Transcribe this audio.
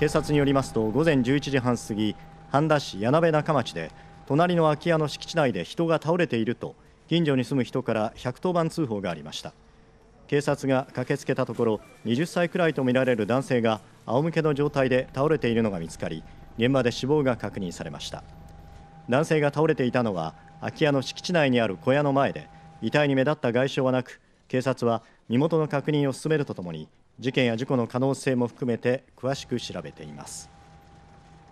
警察によりますと午前11時半過ぎ半田市柳部中町で隣の空き家の敷地内で人が倒れていると近所に住む人から110番通報がありました。警察が駆けつけたところ20歳くらいとみられる男性が仰向けの状態で倒れているのが見つかり現場で死亡が確認されました。男性が倒れていたのは空き家の敷地内にある小屋の前で遺体に目立った外傷はなく警察は身元の確認を進めるとともに事件や事故の可能性も含めて詳しく調べています。